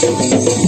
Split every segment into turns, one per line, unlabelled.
Thank you.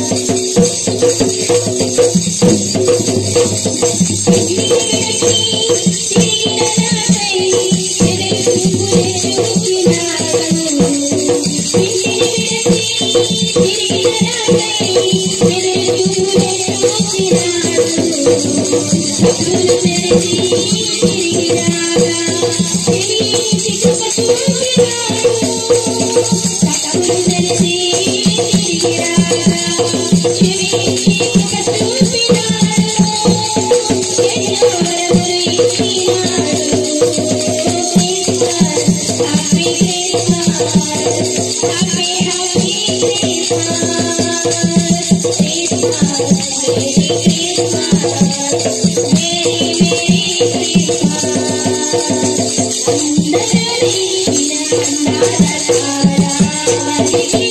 Happy, happy. Thank you.